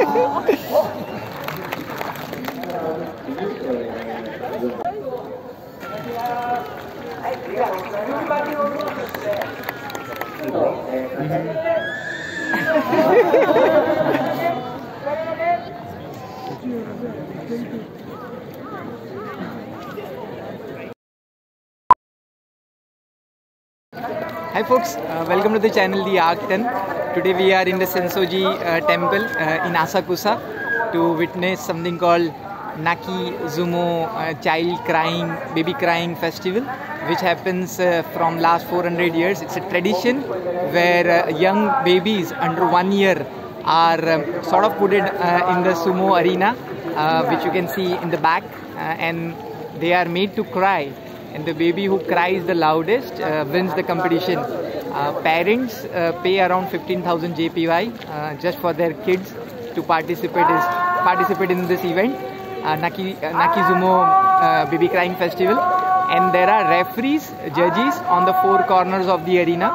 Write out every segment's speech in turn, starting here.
Hi folks welcome to the channel the arc Today we are in the Sensoji uh, temple uh, in Asakusa to witness something called Naki Zumo uh, Child Crying, Baby Crying Festival which happens uh, from last 400 years. It's a tradition where uh, young babies under one year are um, sort of put it, uh, in the sumo arena which you can see in the back and they are made to cry and the baby who cries the loudest wins the competition. Uh, parents uh, pay around 15,000 JPY uh, just for their kids to participate is participate in this event, Naki Naki uh, Baby Crying Festival. And there are referees, judges on the four corners of the arena,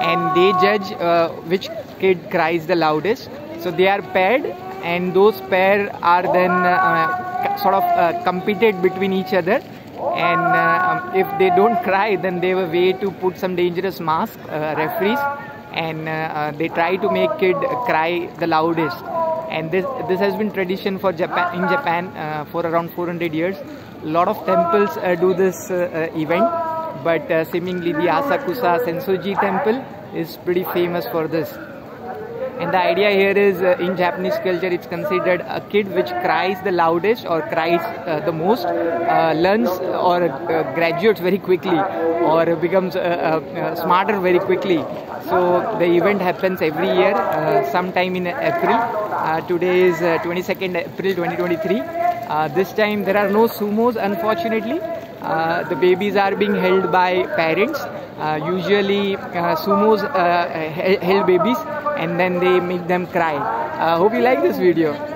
and they judge uh, which kid cries the loudest. So they are paired, and those pair are then uh, sort of uh, competed between each other and uh, um, if they don't cry then they a way to put some dangerous mask uh, referees. And uh, uh, they try to make kid cry the loudest. And this this has been tradition for japan in japan uh, for around 400 years. A lot of temples uh, do this event. But seemingly the asakusa sensoji temple is pretty famous for this and the idea here is uh, in Japanese culture, it's considered a kid which cries the loudest or cries uh, the most uh, learns or uh, graduates very quickly or becomes uh, uh, smarter very quickly. So the event happens every year, sometime in April. Today is uh, 22nd April 2023. Uh, this time there are no sumos, unfortunately. The babies are being held by parents. Usually, sumos held babies and then they make them cry. Uh, hope you like this video.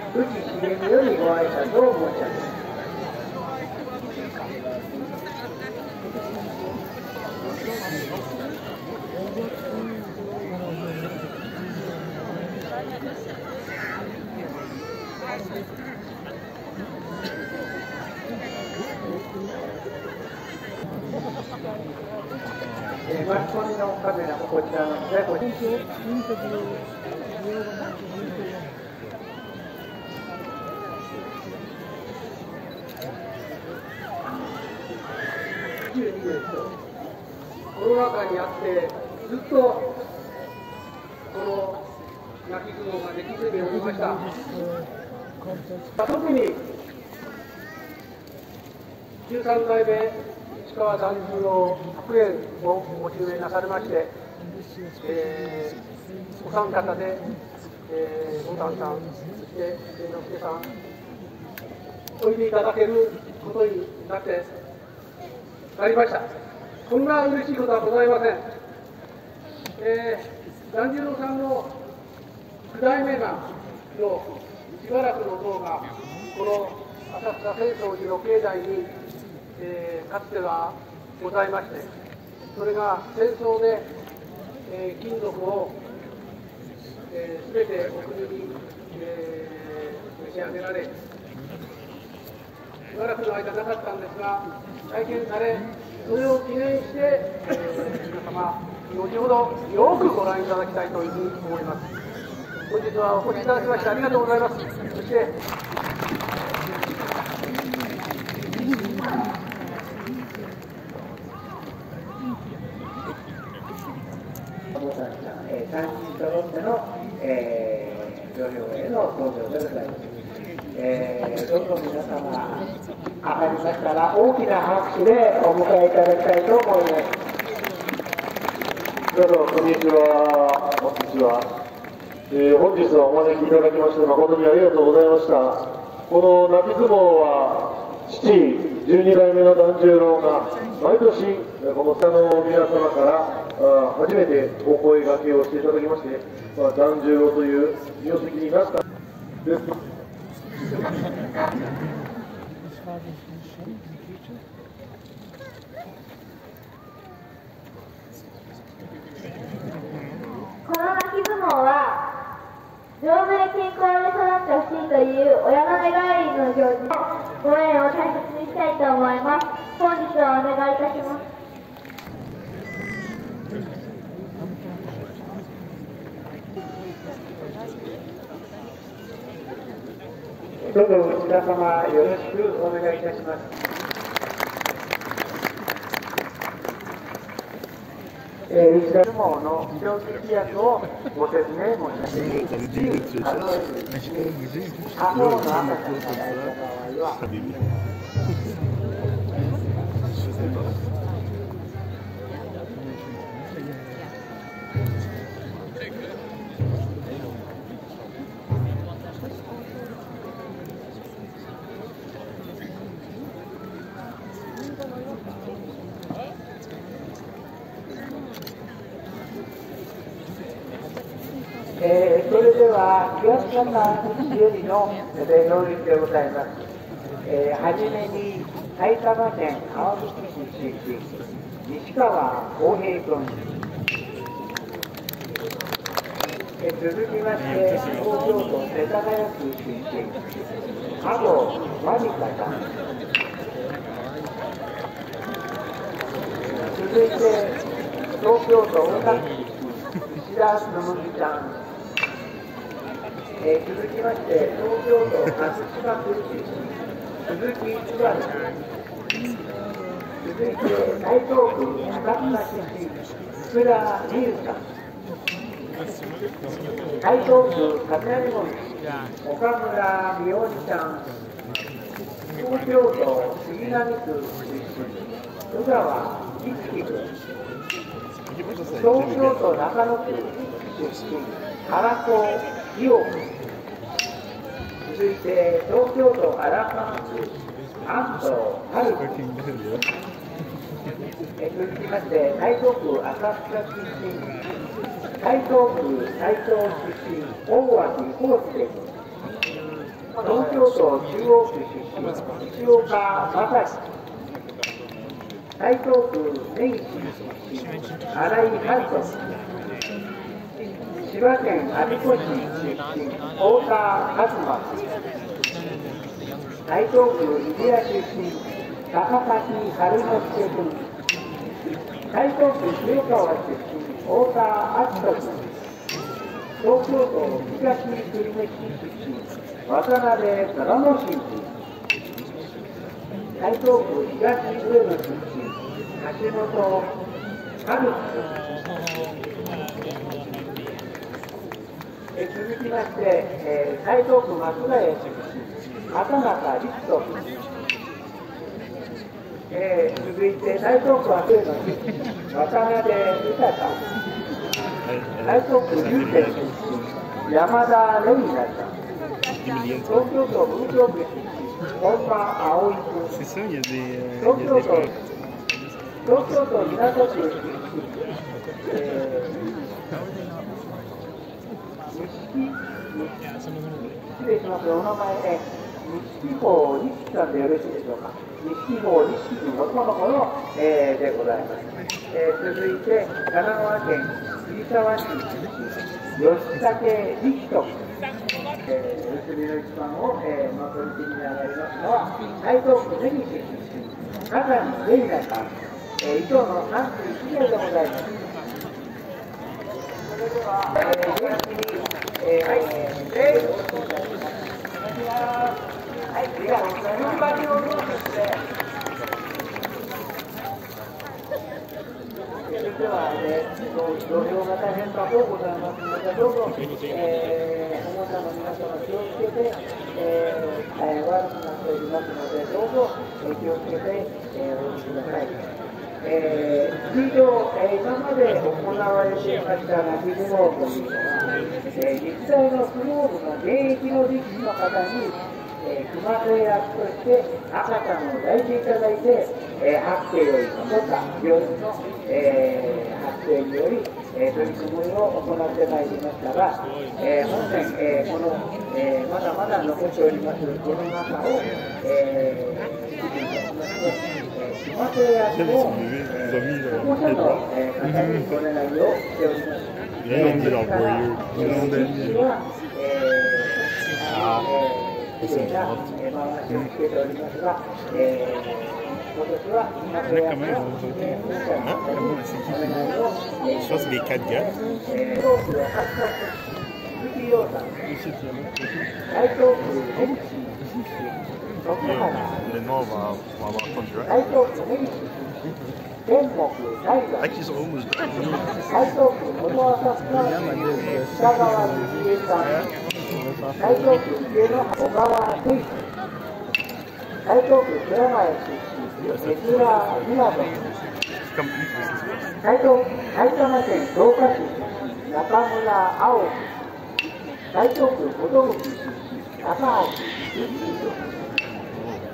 宇治茂よりご挨拶を申し上げますマスコミのカメラもこちらなので、こちら12ですコロナ禍にあって、ずっとこの泣き相撲ができずにおりました。特に13代目市川團十郎白猿をご襲名なされまして、えーお三方で、えー、ボタンさん、そして清之助さん、おいでいただけることになってなりました。こんな嬉しいことはございません。えー、團十郎さんの九代目がのしばらくの像がこの浅草浅草寺の境内に、えー、かつてはございましてそれが戦争で、えー、金属を、えー、全てお国に、えー、召し上げられしばらくの間なかったんですが再建されそれを記念して、皆様後ほどよくご覧いただきたいというふうに思います。本日はお越しいただきましてありがとうございます。そしてえー、3人揃っての、えー、上場への登場でございます。えー、どうぞ皆様、上がりましたら、大きな拍手でお迎えいただきたいと思います。どうぞ、こんにちは。こんにちは。えー、本日はお招きいただきまして誠にありがとうございました。この泣き相撲は、父、12代目の團十郎が、毎年、この下の皆様からあ初めてお声掛けをしていただきまして、まあ、團十郎という名跡になったです。この泣き相撲は丈夫健康に育ってほしいという親の願いの行事のご縁を大切にしたいと思います。本日はお願いいたします。どうぞ皆様よろしくお願いいたします。えー、内田相撲の非常識規約をご説明申し上げます。過去の赤ちゃんがいた場合は、えー、それでは東方よりの礼法律でございます。えー、はじめに埼玉県川口市出身、西川浩平君。えー、続きまして、東京都世田谷区出身、加藤真理香さん。続いて、東京都大田区出身、石田つむぎちゃん。えー、続きまして、東京都葛飾区出身、鈴木千葉さん。続いて、台東区高塚出身、福田美優さん。台東区亀有森、岡村美織ちゃん。東京都杉並区出身、宇川一樹君。東京都中野区出身、原子伊代君。続いて東京都荒川区安藤春君。え続きまして台東区浅草出身、台東区台東出身、大脇康介君。東京都中央区出身、石岡正樹。台東区根岸出身、新井海斗君。千葉県我孫子市出身、太田和馬台東区入谷出身、高崎春之助君。台東区清川出身、太田篤人君。東京都東久留米市出身、渡辺忠之進君。台東区東上野出身、橋本春君。え続きまして、えー、台東区松ヶ谷出身、畑中律人君。えー、続いて台東区浅野出身、渡辺豊さん。台東区龍天出身、山田レミナさん。東京都文京区出身、本間葵君。東京都東京都港区出身、えー失礼します。お名前ね錦坊錦さんでよろしいでしょうか。錦坊錦君男の子の、えー、でございます、えー、続いて神奈川県藤沢市吉武力人。えー、結びの一番を、えー、まとめてに上がりますのは台東区根岸出身。中野玲奈さん、えー、伊藤の31名でございます。れでは、えー、元気に、えー、はい、えー、はい、では、順番におりますね。それでは、ね、土俵が大変かとございますので、どうぞ、えー、保護者の皆様気をつけて、えーえー、悪くなっておりますので、どうぞ、えー、気をつけて、えー、お待ちください。えー、通常、えー、今まで行われていました。泣き相撲というのは、えー、実際の相撲部の現役の力士の方に、えー、熊手役として赤ちゃんを抱いていただいて、えー、発生より残った病院の、えー、発生により、えー、取り組みを行ってまいりましたが、えー、本年、えー、この、えー、まだまだ残っておりますこの中を、えー、熊手役を、えー、保護者の、えー、方にお願いをしております。えー、ですから、えー、は、えーきれいな回しをつけておりますが、えー、今年は今とやの、えー、お願いを、えー、Je pense les 4 gars. えー、東区は八角鈴木亮さん、大東区根岸徳原、Maintenant, on va, on va avoir 30 direct. 大東区根岸天目大 I 河 think it's almost done. 大東区元浅草北川幸恵さん大東区上野小川圭司大東区蔵前出身江倉湊 Come eat this as well. 埼玉県草加市中村青大東区寿出身高橋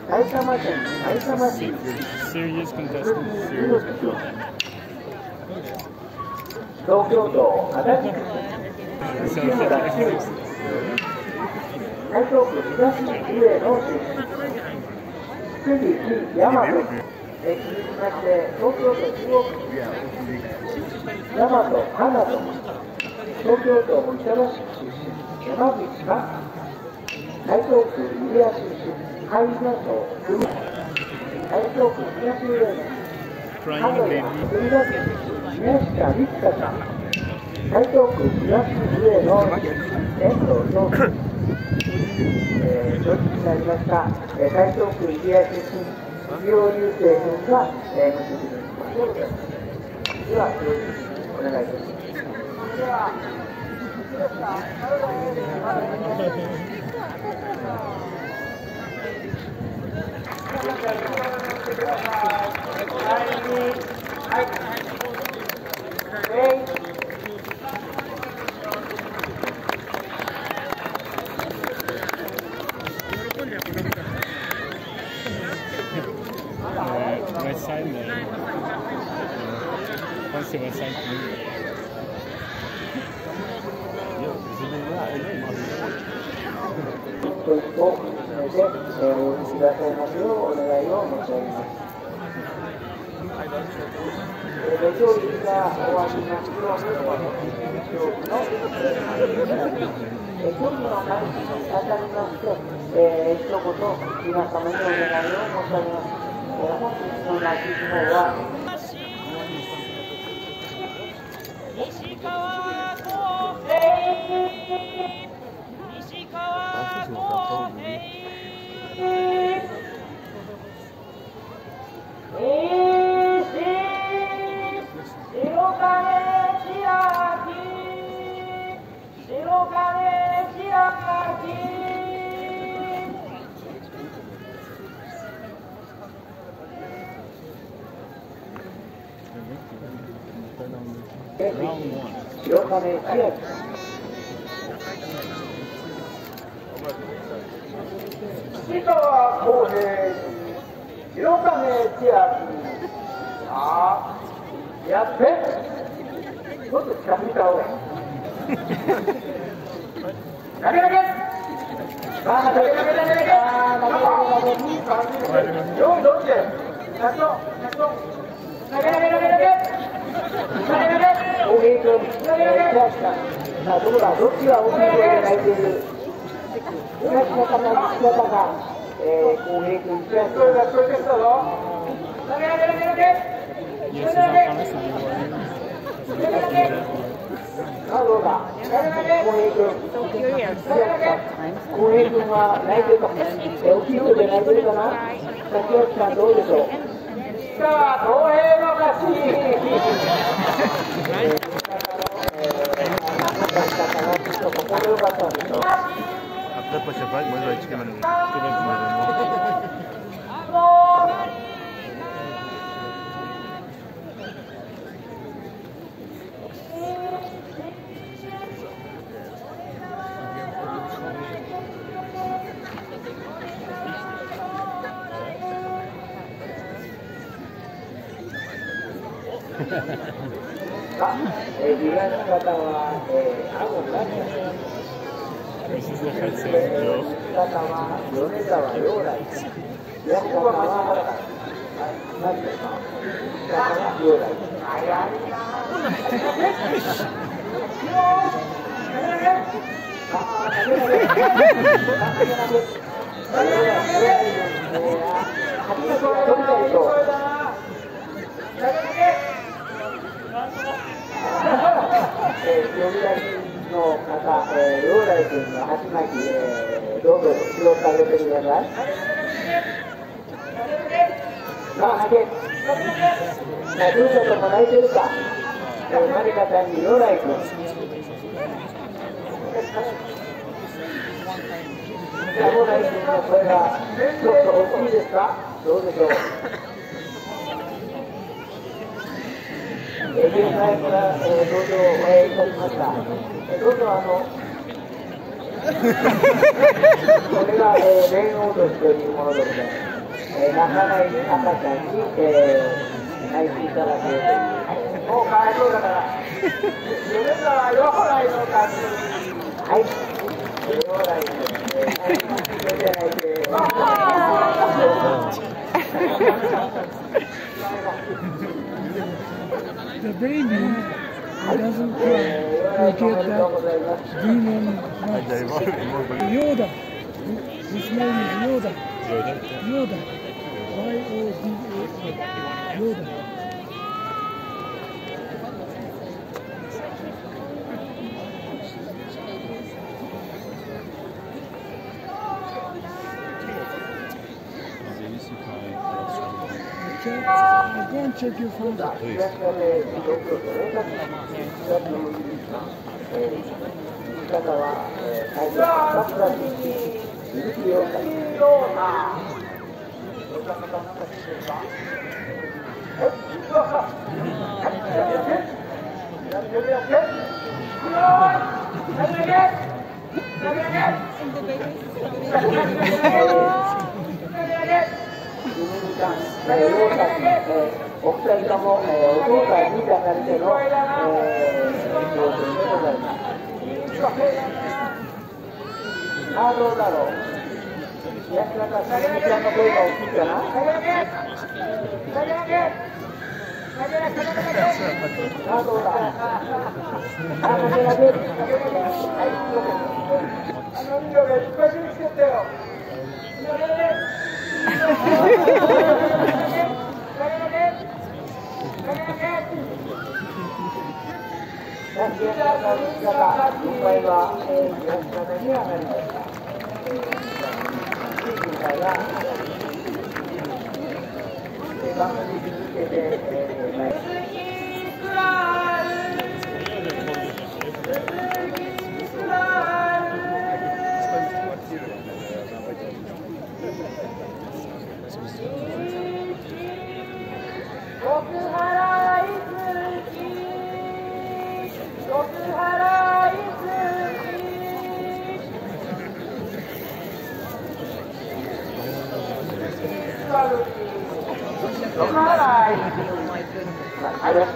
埼玉県埼玉市 Serious contestant. 東京都足立区西村修大東区東上野出身杉木大和えー続きまして東京都中央区大和花と東京都板橋区出身山口か台東区入谷出身海南町組台東区東上野 Crying 名古 baby. 屋墨田区出身宮下律香さん台東区東上野遠藤洋介えー、承知になりました、えー、台東区入谷出身医療流星君が、えー、結びの一番でございますではお願いいたしますではいいですかはい。Uh, West Side there. Once the West Side community. Yo, と一歩を進めて、えー、お打ちくださいますようお願いを申し上げます。えー、土曜日が終わりますよう、競技の、えー、競技の開始にあたりまして、えー、一言皆様にお願いを申し上げます。えー、本日の泣き相撲は、西川 Round one. 白金千秋さん。西川公平、白金千秋。さあ、やって。ちょっと近づいた方がいい。投げ投げさあ投げ投げ投げ投げあ投げ投げ投げいい感じですねよいどっち100度100度投げ投げ投げ投げ投げ投げ大平君、えー、倉木さ、あ、どうだ、どっちが大きい声で泣いている。東の方、西の方、えー、公平君、倉木聞こえた聞こえてきたぞ投げ投げ投げ投げ E esses aparecem de さあ、どうだ、公平君、倉木さん、公平君は泣いてるか、えー、大きい声で泣いてるかな。さあ、倉木さん、どうでしょう。さあ東平の勝ちここでよかったんですよ。Depois você vai, mas vai te queimando. Tudo さあ、えー、東の方は、えー、青が Esses não faz えー、呼び出しの方、えー、陽来君の鉢巻き、えー、どうぞ拾ってあげてください。さあ、投げ。さあ、ふるさとも泣いてるか。えー、マリカさんに陽来君。陽来君の声がちょっと大きいですかどうでしょう。えー、現在から、えー、登場をお願いいたしました。え、どうぞあの、これが、えー、連王といるものでございます。えー、泣かない赤ちゃんに、えー、泣いていただけるという。もう帰ろうだから米沢陽来の勝ちはい。将来ですね、はい、それでは、えー The baby doesn't cry. You get that demon. Yoda. His name is Yoda. Yoda. Y-O-D-A. Yoda. I'll go and check you. お二人とも、えー、お父さんに抱かれての、えー、陽君でございます。あ、どうだろう。東中さん、みちゃんの声が大きいかな。さあ、どうだ。さあ、投げ投げ。さあ、東中さんの姿、今回は、えー、東中に上がりました。今回は、えー番組続けて、えー、まいります徳原いつき徳原いつき林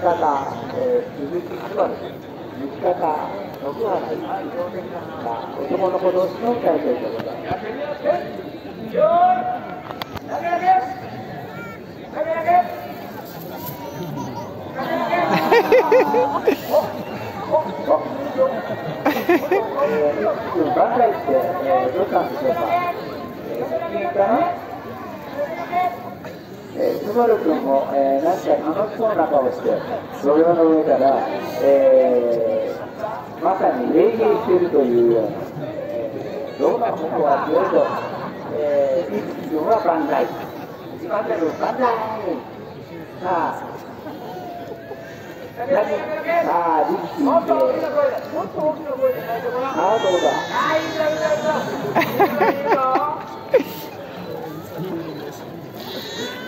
方、えー、鈴木スバル。西方徳原が男の子同士の対戦でございます。えー、万歳して、えー、どうしたんでしょうか。えー、えー、スバル君も、えー、なんか楽しそうな顔して、土俵の上から、えー、まさに礼儀しているというような、えー、どうなここは強いと、えー、いつ君は万歳。万歳万歳さあ、何さあ、力士で、さあ、どうだ。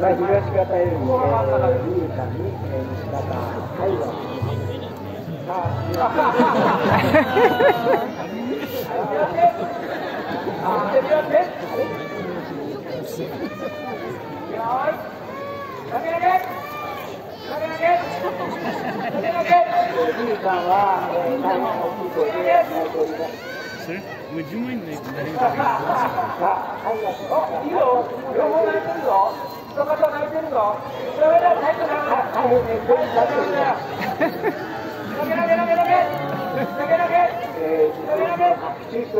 まあ昼は仕方よりもね、いい感じ、えー、仕方、はいは。無事もいないと誰も。の方泣いてる。これ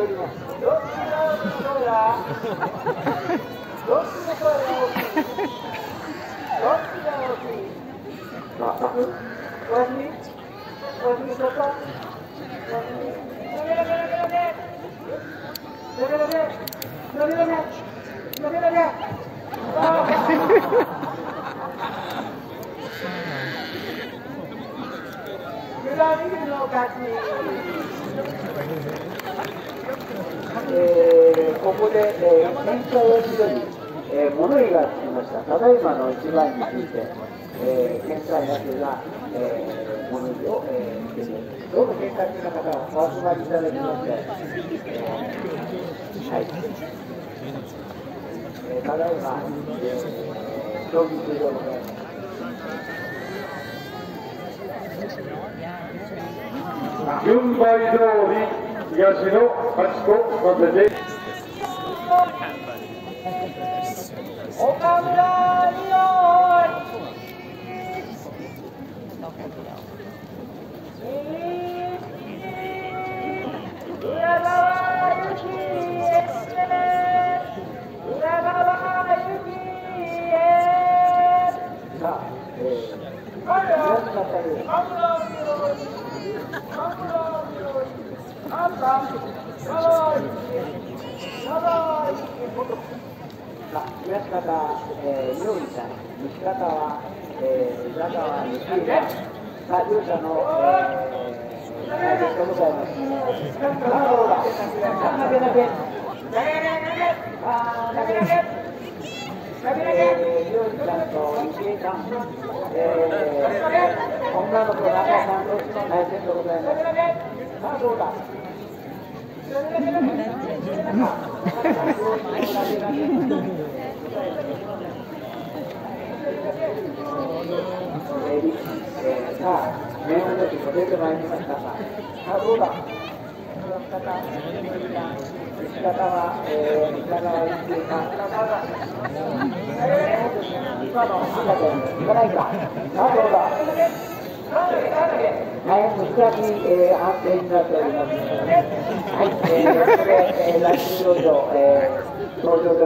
いる。の人だ。だ。えーここで、えー、検査をしどり、えー、物言いがつきました。ただいまの一番について、えー、検査役が、えー、物言いを、えー、どうぞ検査中の方はお集まりいただきまして、えーはい。えー、ただいま、えー、競技中でございます。軍配通り東の勝ちとさせて岡村二郎裏側行きへ裏側行きへさあ、えー、東方より、アムラー二郎アムラー二郎アムラー長い長いさあ、東方、えー、料理さん、西方は、え、さあ、両者の、えー、対決でございます。さあ、どうだ、さあ、投げ投げ、さあ、投げ投げ。えー、料理さんと石井さん、女の子の中さん同士の対戦でございます。さあ、どうだ。さあ、面の時も出てまいりましたが、さあ、どうだ。西方は、えー、北川一平さん。今の赤ちゃん行かないか。あ、どうだ。大変難しい、えー、安定になって。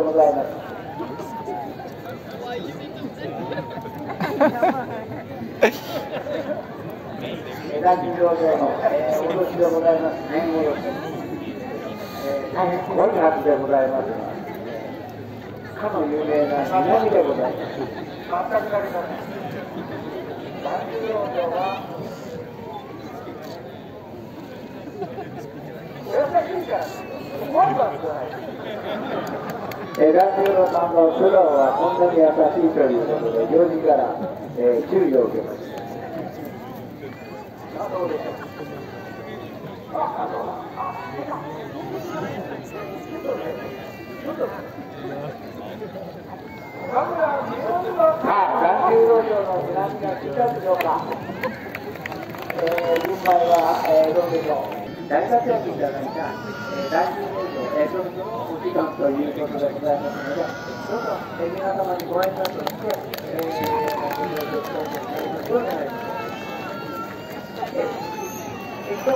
ございます。えー、ラッキーロードの、えー、おろしでございます。年おろし。えー、大変す。ごいはずでございます。が。かの有名な南でございます。全くなりません。ラッキーロードはえー、ラジオのさんの素顔はこんなに優しいということで、行事から、えー、注意を受けました。ああはい、ラジオの南が聞いたでしょうか。えー、軍配は、えー、どうでしょう。大活躍いただいた、えー、大臣農場、えー、そろそろお時間ということでございますので、どうぞ、えー、皆様にご挨拶をして、えー、ご協力をお願いします。えー一言では、ちょっと、えー、実際そのど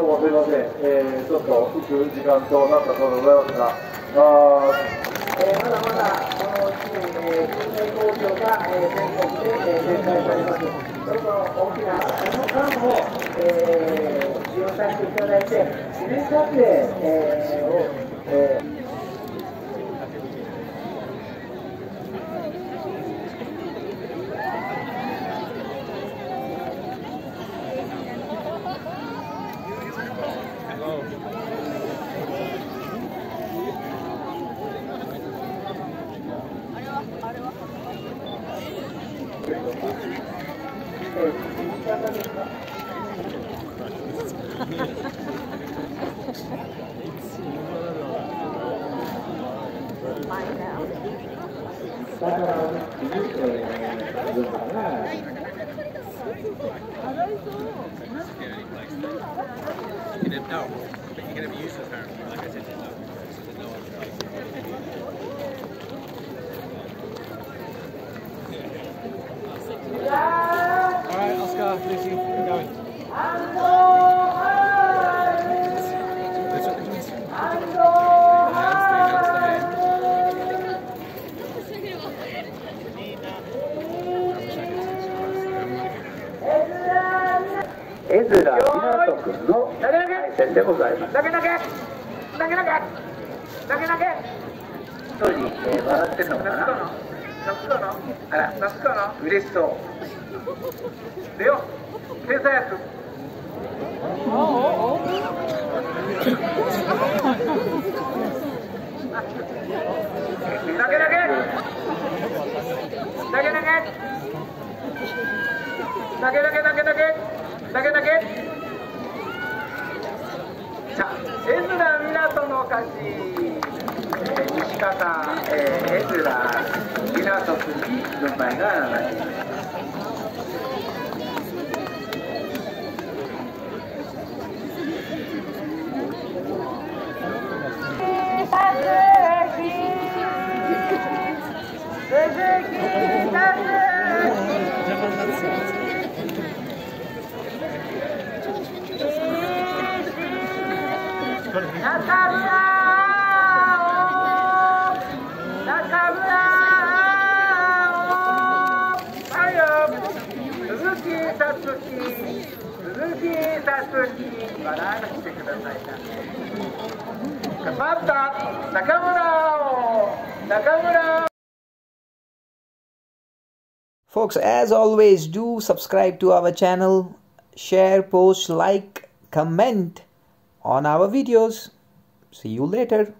うもすみません、えー、ちょっと行く時間となったそうでございますが、あえーまだまだこの1年、えー、空港工場が、えー、全国で、えー、展開されます。それと大きなこの間も、えー、利用させていただいて、記念撮影、えー、を、戦でございます。投げ投げ。投げ投げ。投げ投げ。当時、えー、笑ってるのかな？あら。嬉しそう。でよ天才役投げ投げ投げ。投げ投げ。投げ投げ。方、えー、エズラ港区に軍配が上がります。Folks, as always, do subscribe to our channel, share, post, like, comment on our videos. See you later.